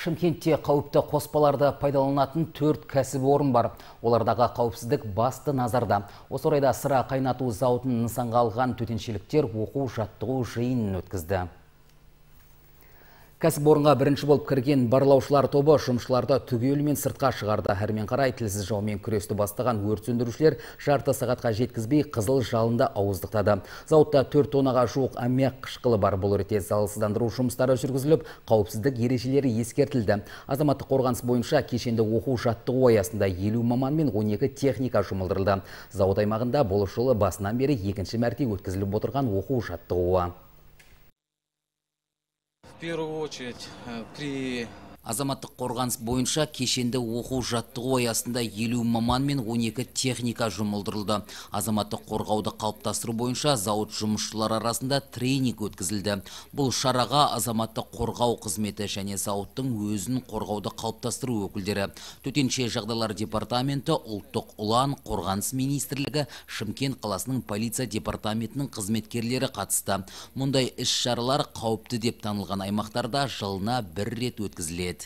Шымкентте қауіпті қоспаларды пайдаланатын төрт кәсіпорын бар. Олардағы қауіпсіздік басты назарда. Осы орайда сыра қайнату зауытын нысанға алған төтеншеліктер оқу жаттығу жиынын өткізді. Кәсіпорынға бірінші болып кірген барлаушылар тобы жұмысшыларды түгелімен сыртқа шығарды. Әрмен қарай тілсіз жаумен күресті бастаған өрт сөндірушілер жарты сағатқа жеткізбей қызыл жалында ауыздықтады. Зауытта 4 тоннаға жуық аммиак қышқылы бар. Бұл ретте залалсыздандыру жұмыстары жүргізіліп, қауіпсіздік ережелері ескертілді. Азаматтық қорғаныс бойынша кешенді оқу жаттығу аясында 50 маман мен 12 техника жұмылдырылды. Зауыт аймағында бұл жылы басынан бері екінші мәрте өткізіліп отырған оқу жаттығуы в первую очередь э, при азаматтық қорғаныс бойынша кешенді оқу жаттығу аясында 50 маман мен 12 техника жұмылдырылды. Азаматтық қорғауды қалыптастыру бойынша зауыт жұмысшылар арасында тренинг өткізілді. Бұл шараға азаматтық қорғау қызметі және зауыттың өзін қорғауды қалыптастыру өкілдері. Төтенше жағдайлар департаменті, ұлттық ұлан, қорғаныс министрлігі, Шымкент қаласының полиция департаментінің қызметкерлері қатысты. Мұндай іс шаралар қауіпті деп танылған аймақтарда жылына бір рет өткізіледі